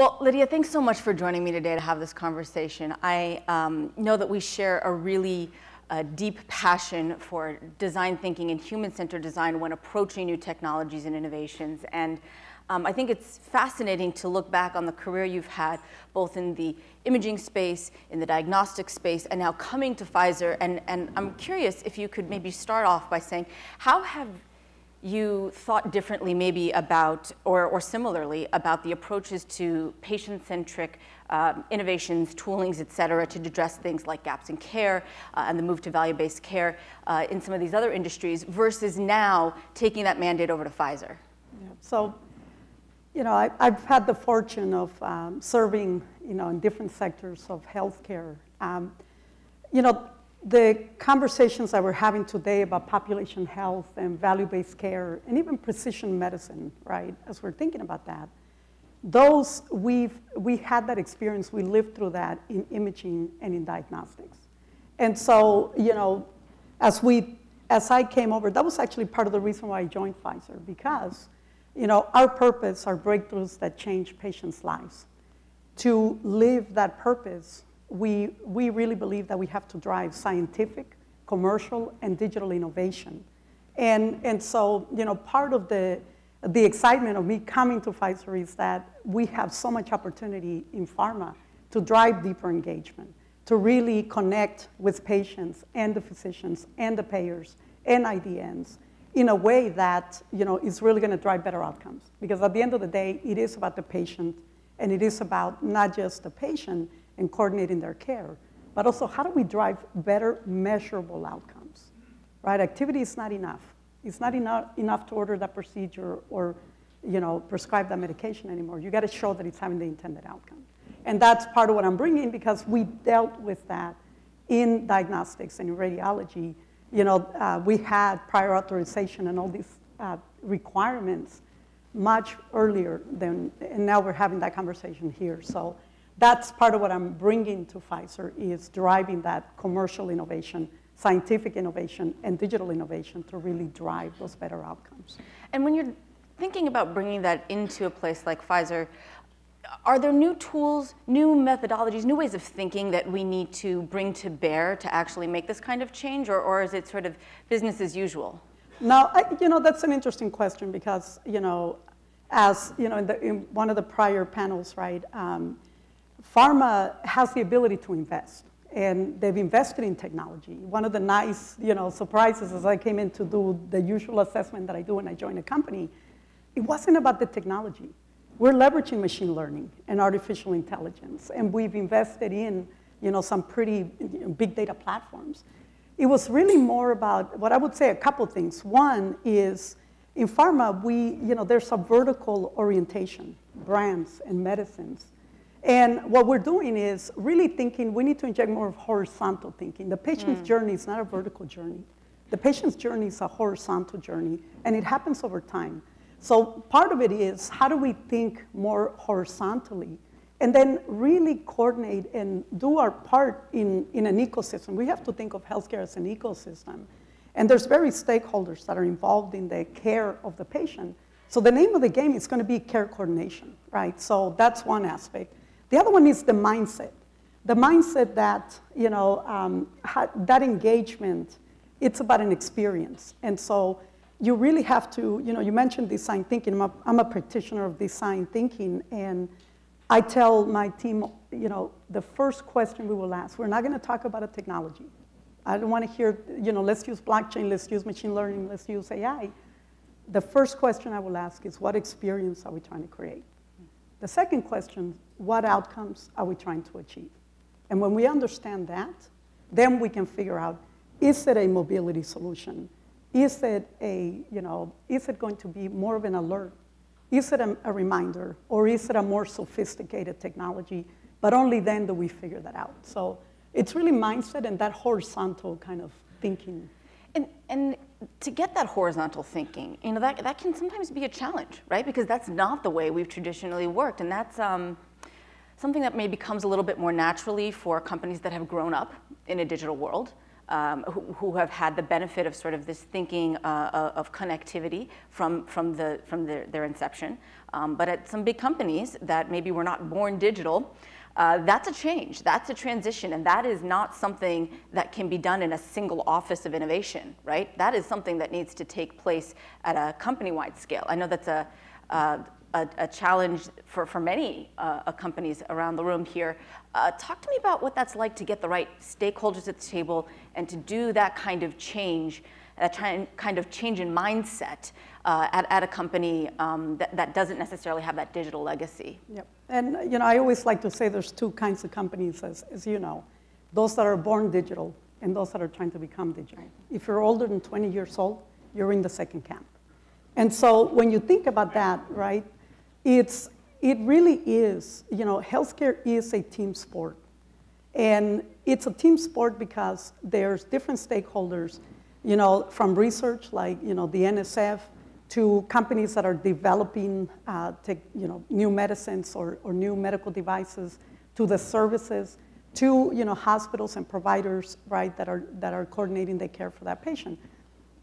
Well, Lidia, thanks so much for joining me today to have this conversation. I um, know that we share a really uh, deep passion for design thinking and human-centered design when approaching new technologies and innovations. And um, I think it's fascinating to look back on the career you've had, both in the imaging space, in the diagnostic space, and now coming to Pfizer. And, and I'm curious if you could maybe start off by saying, how have you thought differently maybe about, or, or similarly, about the approaches to patient-centric uh, innovations, toolings, et cetera, to address things like gaps in care uh, and the move to value-based care uh, in some of these other industries versus now taking that mandate over to Pfizer? Yeah. So, you know, I, have had the fortune of um, serving, you know, in different sectors of healthcare. Um, you know, the conversations that we're having today about population health and value-based care and even precision medicine, right, as we're thinking about that, those we've, we had that experience, we lived through that in imaging and in diagnostics. And so, you know, as we, as I came over, that was actually part of the reason why I joined Pfizer because, you know, our purpose are breakthroughs that change patients' lives. To live that purpose we, we really believe that we have to drive scientific, commercial, and digital innovation. And, and so, you know, part of the, the excitement of me coming to Pfizer is that we have so much opportunity in pharma to drive deeper engagement, to really connect with patients and the physicians and the payers and IDNs in a way that, you know, is really going to drive better outcomes. Because at the end of the day, it is about the patient, and it is about not just the patient, and coordinating their care, but also how do we drive better measurable outcomes, right? Activity is not enough. It's not enough, enough to order that procedure or you know, prescribe that medication anymore. You got to show that it's having the intended outcome. And that's part of what I'm bringing because we dealt with that in diagnostics and in radiology. You know, uh, we had prior authorization and all these uh, requirements much earlier than, and now we're having that conversation here. So that's part of what I'm bringing to Pfizer is driving that commercial innovation, scientific innovation, and digital innovation to really drive those better outcomes. And when you're thinking about bringing that into a place like Pfizer, are there new tools, new methodologies, new ways of thinking that we need to bring to bear to actually make this kind of change, or, or is it sort of business as usual? Now, I, you know, that's an interesting question because, you know, as, you know, in, the, in one of the prior panels, right, um, pharma has the ability to invest and they've invested in technology. One of the nice you know, surprises as I came in to do the usual assessment that I do when I join a company, it wasn't about the technology. We're leveraging machine learning and artificial intelligence, and we've invested in you know, some pretty big data platforms. It was really more about what I would say a couple things. One is in pharma, we, you know, there's a vertical orientation, brands and medicines and what we're doing is really thinking we need to inject more of horizontal thinking. The patient's mm. journey is not a vertical journey. The patient's journey is a horizontal journey, and it happens over time. So part of it is how do we think more horizontally and then really coordinate and do our part in, in an ecosystem. We have to think of healthcare as an ecosystem. And there's various stakeholders that are involved in the care of the patient. So the name of the game is going to be care coordination, right? So that's one aspect. The other one is the mindset. The mindset that, you know, um, that engagement, it's about an experience. And so you really have to, you know, you mentioned design thinking. I'm a, I'm a practitioner of design thinking. And I tell my team, you know, the first question we will ask, we're not going to talk about a technology. I don't want to hear, you know, let's use blockchain, let's use machine learning, let's use AI. The first question I will ask is, what experience are we trying to create? The second question, what outcomes are we trying to achieve? And when we understand that, then we can figure out, is it a mobility solution? Is it a, you know, is it going to be more of an alert? Is it a, a reminder? Or is it a more sophisticated technology? But only then do we figure that out. So it's really mindset and that horizontal kind of thinking. And, and to get that horizontal thinking, you know, that, that can sometimes be a challenge, right? Because that's not the way we've traditionally worked. And that's um, something that maybe comes a little bit more naturally for companies that have grown up in a digital world. um, who, who, have had the benefit of sort of this thinking uh, of connectivity from, from, the, from the, their inception. Um, but at some big companies that maybe were not born digital, uh, that's a change, that's a transition, and that is not something that can be done in a single office of innovation, right? That is something that needs to take place at a company-wide scale. I know that's a, uh, a, a, challenge for, for many uh, companies around the room here. Uh, talk to me about what that's like to get the right stakeholders at the table and to do that kind of change, that kind of change in mindset uh, at, at a company um, that, that doesn't necessarily have that digital legacy. Yep. And you know, I always like to say there's two kinds of companies, as, as you know, those that are born digital and those that are trying to become digital. If you're older than 20 years old, you're in the second camp. And so when you think about that, right, it's, it really is, you know, healthcare is a team sport. And it's a team sport because there's different stakeholders, you know, from research like, you know, the NSF to companies that are developing, uh, you know, new medicines or, or new medical devices, to the services, to, you know, hospitals and providers, right, that are, that are coordinating the care for that patient.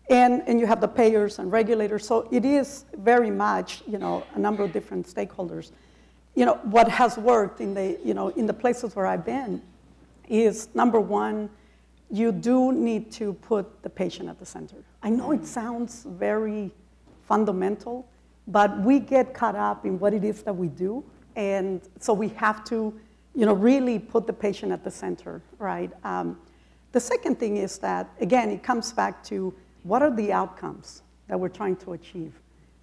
And, and you have the payers and regulators. So it is very much, you know, a number of different stakeholders. You know, what has worked in the, you know, in the places where I've been is number one, you do need to put the patient at the center. I know it sounds very fundamental, but we get caught up in what it is that we do. And so we have to, you know, really put the patient at the center, right? Um, the second thing is that, again, it comes back to what are the outcomes that we're trying to achieve?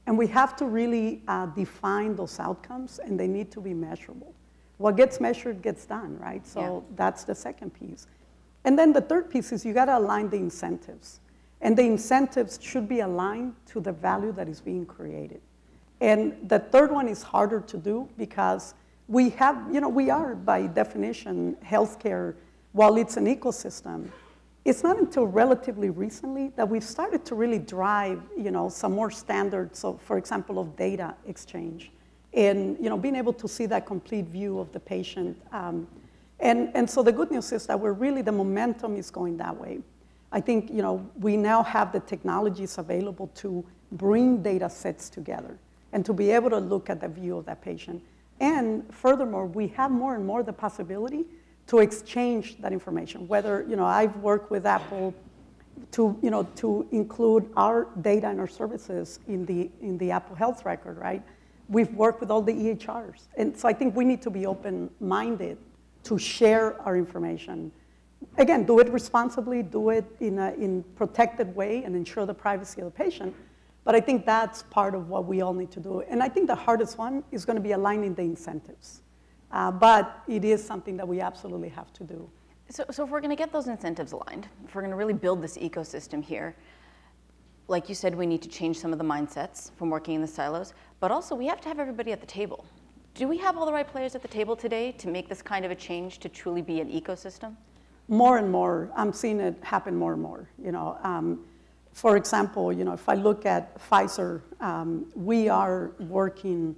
And we have to really uh, define those outcomes, and they need to be measurable. What gets measured gets done, right? So yeah. that's the second piece. And then the third piece is you got to align the incentives. And the incentives should be aligned to the value that is being created. And the third one is harder to do because we have, you know, we are by definition healthcare, while it's an ecosystem, it's not until relatively recently that we've started to really drive, you know, some more standards, so for example, of data exchange. And, you know, being able to see that complete view of the patient. Um, and, and so the good news is that we're really, the momentum is going that way. I think, you know, we now have the technologies available to bring data sets together and to be able to look at the view of that patient. And furthermore, we have more and more the possibility to exchange that information. Whether, you know, I've worked with Apple to, you know, to include our data and our services in the, in the Apple Health Record, right? We've worked with all the EHRs. And so I think we need to be open-minded to share our information. Again, do it responsibly, do it in a in protected way, and ensure the privacy of the patient. But I think that's part of what we all need to do. And I think the hardest one is going to be aligning the incentives. Uh, but it is something that we absolutely have to do. So, so if we're going to get those incentives aligned, if we're going to really build this ecosystem here, like you said, we need to change some of the mindsets from working in the silos, but also we have to have everybody at the table. Do we have all the right players at the table today to make this kind of a change to truly be an ecosystem? More and more. I'm seeing it happen more and more. You know, um, for example, you know, if I look at Pfizer, um, we are working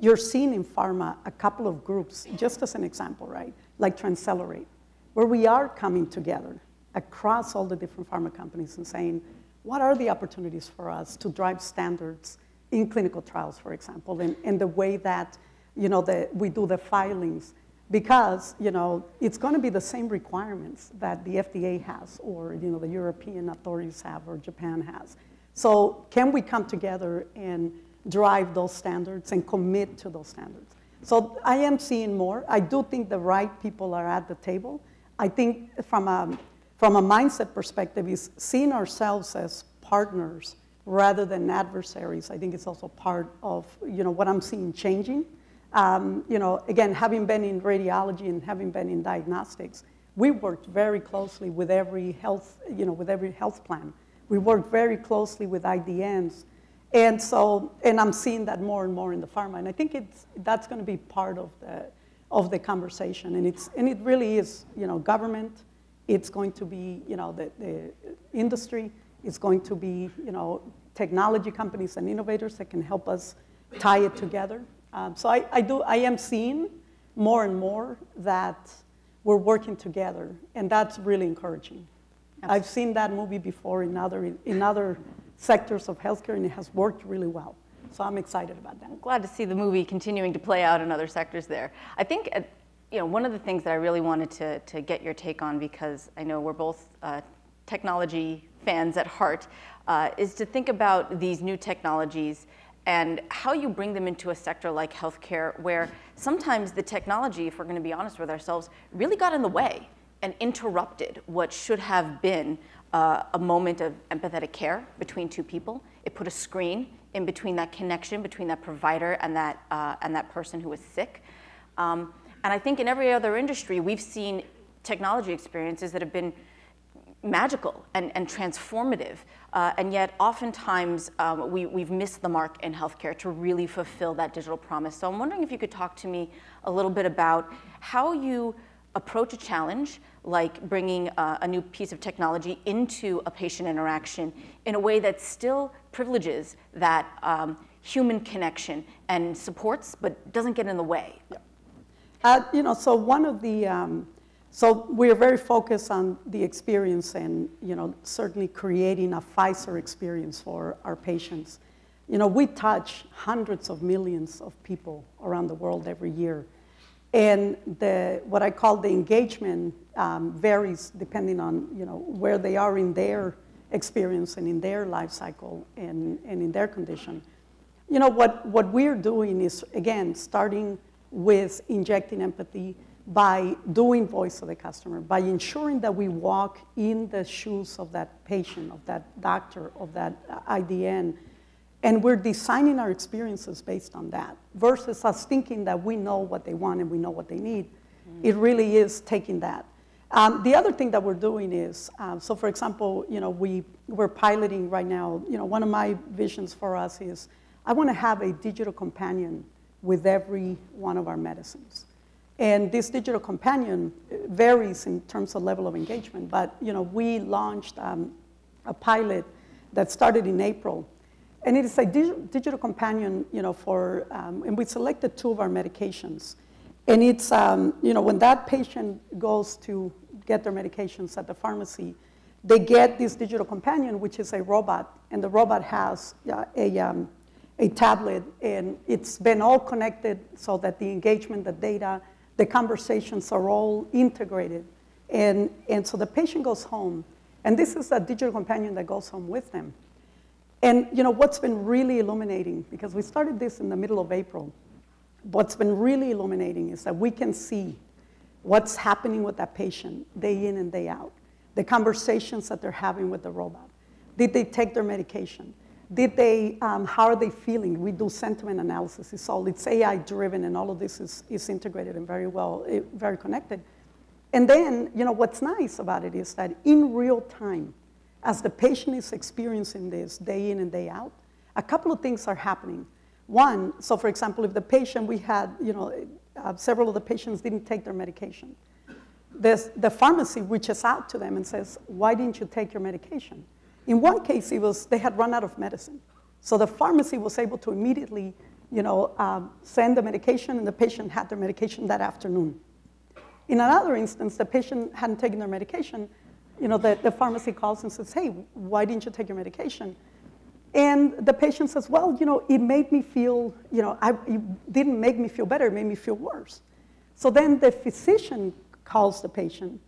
you're seeing in pharma a couple of groups, just as an example, right? Like Transcelerate, where we are coming together across all the different pharma companies and saying, what are the opportunities for us to drive standards in clinical trials, for example, and, and the way that you know, the, we do the filings, because you know, it's going to be the same requirements that the FDA has or you know, the European authorities have or Japan has. So can we come together and drive those standards and commit to those standards. So I am seeing more. I do think the right people are at the table. I think from a, from a mindset perspective is seeing ourselves as partners rather than adversaries. I think it's also part of you know, what I'm seeing changing. Um, you know, again, having been in radiology and having been in diagnostics, we worked very closely with every health, you know, with every health plan. We worked very closely with IDNs and so, and I'm seeing that more and more in the pharma, and I think it's, that's going to be part of the, of the conversation. And, it's, and it really is, you know, government, it's going to be, you know, the, the industry, it's going to be, you know, technology companies and innovators that can help us tie it together. Um, so I, I, do, I am seeing more and more that we're working together, and that's really encouraging. I've seen that movie before in other, in other sectors of healthcare, and it has worked really well. So I'm excited about that. I'm glad to see the movie continuing to play out in other sectors there. I think, uh, you know, one of the things that I really wanted to, to get your take on, because I know we're both uh, technology fans at heart, uh, is to think about these new technologies and how you bring them into a sector like healthcare, where sometimes the technology, if we're going to be honest with ourselves, really got in the way and interrupted what should have been uh, a moment of empathetic care between two people. It put a screen in between that connection between that provider and that, uh, and that person who is sick. Um, and I think in every other industry, we've seen technology experiences that have been magical and, and transformative. Uh, and yet, oftentimes, um, we, we've missed the mark in healthcare to really fulfill that digital promise. So, I'm wondering if you could talk to me a little bit about how you approach a challenge like bringing a new piece of technology into a patient interaction in a way that still privileges that um, human connection and supports, but doesn't get in the way. Yeah. Uh, you know, so one of the, um, so we're very focused on the experience and, you know, certainly creating a Pfizer experience for our patients. You know, we touch hundreds of millions of people around the world every year. And the, what I call the engagement um, varies depending on you know, where they are in their experience and in their life cycle and, and in their condition. You know, what, what we're doing is, again, starting with injecting empathy by doing voice of the customer, by ensuring that we walk in the shoes of that patient, of that doctor, of that IDN, and we're designing our experiences based on that versus us thinking that we know what they want and we know what they need. Mm-hmm. It really is taking that. Um, the other thing that we're doing is, um, so for example, you know, we, we're piloting right now, you know, one of my visions for us is I want to have a digital companion with every one of our medicines. And this digital companion varies in terms of level of engagement, but, you know, we launched um, a pilot that started in April and it is a digital companion, you know, for, um, and we selected two of our medications. And it's, um, you know, when that patient goes to get their medications at the pharmacy, they get this digital companion, which is a robot, and the robot has uh, a, um, a tablet, and it's been all connected so that the engagement, the data, the conversations are all integrated. And, and so the patient goes home, and this is a digital companion that goes home with them. And you know what's been really illuminating, because we started this in the middle of April, what's been really illuminating is that we can see what's happening with that patient day in and day out, the conversations that they're having with the robot. Did they take their medication? Did they, um, how are they feeling? We do sentiment analysis. It's all, it's AI driven and all of this is, is integrated and very well, eh, very connected. And then, you know, what's nice about it is that in real time, as the patient is experiencing this day in and day out, a couple of things are happening. One, so for example, if the patient, we had, you know, uh, several of the patients didn't take their medication. The pharmacy reaches out to them and says, why didn't you take your medication? In one case, it was they had run out of medicine. So the pharmacy was able to immediately, you know, um, send the medication and the patient had their medication that afternoon. In another instance, the patient hadn't taken their medication you know, the, the pharmacy calls and says, hey, why didn't you take your medication? And the patient says, well, you know, it made me feel, you know, I, it didn't make me feel better, it made me feel worse. So then the physician calls the patient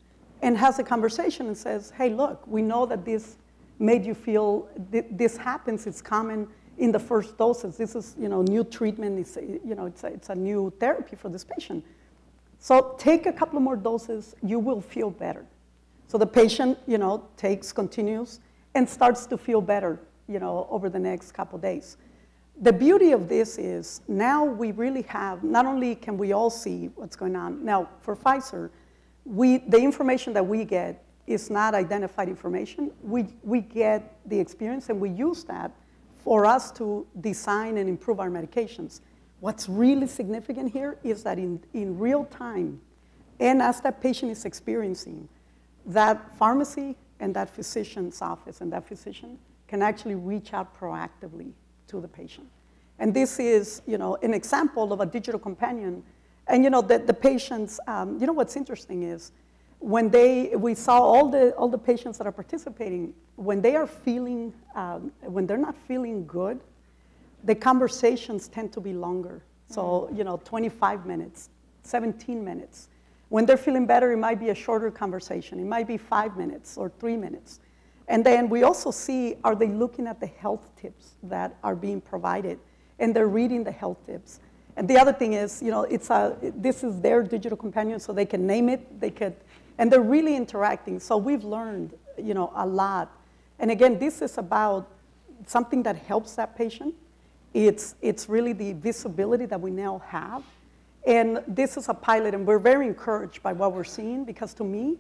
and has a conversation and says, hey, look, we know that this made you feel, th- this happens, it's common in the first doses. This is, you know, new treatment, it's, you know, it's a, it's a new therapy for this patient. So take a couple more doses, you will feel better. So the patient, you know, takes, continues, and starts to feel better, you know, over the next couple days. The beauty of this is now we really have, not only can we all see what's going on, now for Pfizer, we, the information that we get is not identified information. We, we get the experience and we use that for us to design and improve our medications. What's really significant here is that in, in real time, and as that patient is experiencing, that pharmacy and that physician's office and that physician can actually reach out proactively to the patient. And this is, you know, an example of a digital companion. And, you know, the, the patients, um, you know, what's interesting is when they, we saw all the, all the patients that are participating, when they are feeling, um, when they're not feeling good, the conversations tend to be longer. So, you know, 25 minutes, 17 minutes. When they're feeling better, it might be a shorter conversation. It might be five minutes or three minutes. And then we also see are they looking at the health tips that are being provided and they're reading the health tips. And the other thing is, you know, it's a, this is their digital companion, so they can name it, they could, and they're really interacting. So we've learned, you know, a lot. And again, this is about something that helps that patient. It's, it's really the visibility that we now have. And this is a pilot, and we're very encouraged by what we're seeing because to me,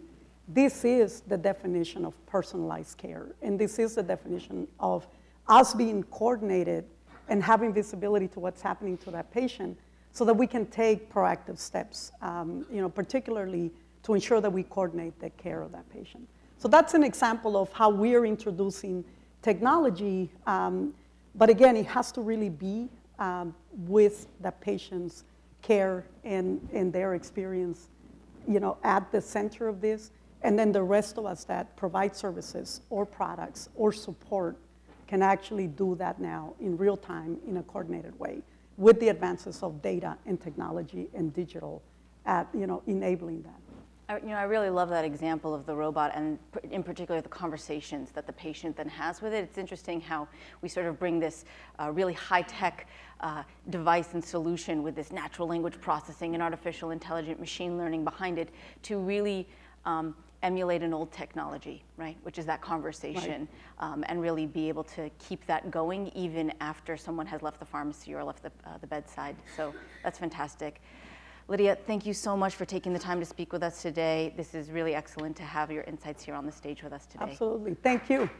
this is the definition of personalized care. And this is the definition of us being coordinated and having visibility to what's happening to that patient so that we can take proactive steps, um, you know, particularly to ensure that we coordinate the care of that patient. So that's an example of how we're introducing technology, um, but again, it has to really be um, with the patient's care and, and their experience, you know, at the center of this. And then the rest of us that provide services or products or support can actually do that now in real time in a coordinated way with the advances of data and technology and digital at, you know, enabling that. I, you know, I really love that example of the robot and in particular the conversations that the patient then has with it. It's interesting how we sort of bring this uh, really high-tech uh, device and solution with this natural language processing and artificial intelligent machine learning behind it to really um, emulate an old technology, right? Which is that conversation, right. um, and really be able to keep that going even after someone has left the pharmacy or left the, uh, the bedside. So that's fantastic. Lidia, thank you so much for taking the time to speak with us today. This is really excellent to have your insights here on the stage with us today. Absolutely. Thank you.